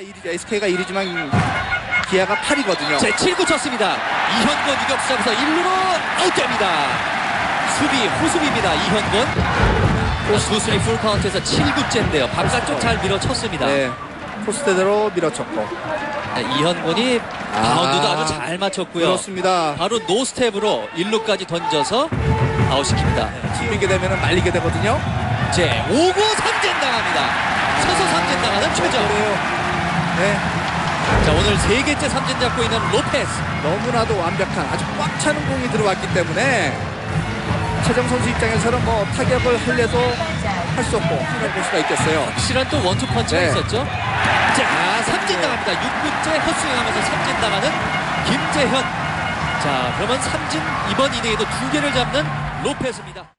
SK가 1위지만 기아가 8이거든요. 제 7구 쳤습니다. 이현곤 유격수에서 1루로 아웃됩니다. 수비 호수비입니다. 이현곤. 수수리 풀카운트에서 7구째인데요. 바깥쪽 잘 밀어쳤습니다. 네. 코스대로 밀어쳤고. 네, 이현곤이 아. 바운드도 아 주 잘 맞췄고요. 그렇습니다. 바로 no step으로 1루까지 던져서 아웃시킵니다. 튕기게 되면 말리게 되거든요. 제 5구 삼진 당합니다. 서서 삼진 당하는 최정. 네. 자 오늘 세 개째 삼진 잡고 있는 로페스. 너무나도 완벽한 아주 꽉 차는 공이 들어왔기 때문에 최정 선수 입장에서는 뭐 타격을 할래도 할 수 없고 힘을 볼 수가 있겠어요. 확실한 또 원투 펀치가 네. 있었죠. 자 삼진 당합니다. 6구째 헛스윙하면서 삼진 당하는 김재현. 자 그러면 삼진 이번 이닝에도 두 개를 잡는 로페스입니다.